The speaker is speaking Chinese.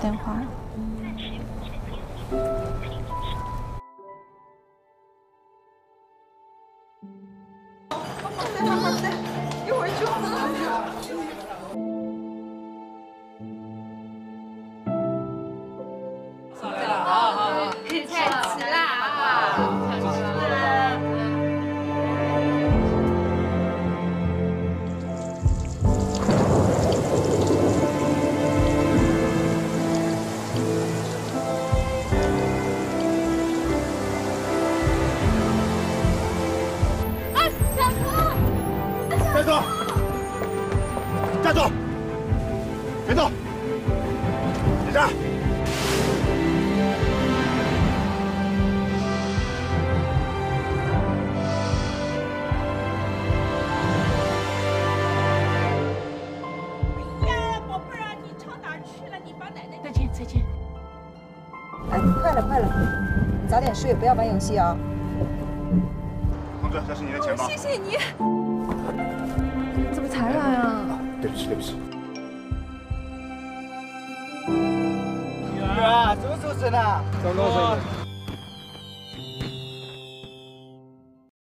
电话。站住！别动！别站！哎呀，宝贝儿啊，你上哪儿去了？你把奶奶再见再见。哎，快了快了，早点睡，不要玩游戏啊。同志，这是你的钱包。谢谢你。怎么才来啊？对不起，对不起。女儿，什么时候生的？刚刚生的。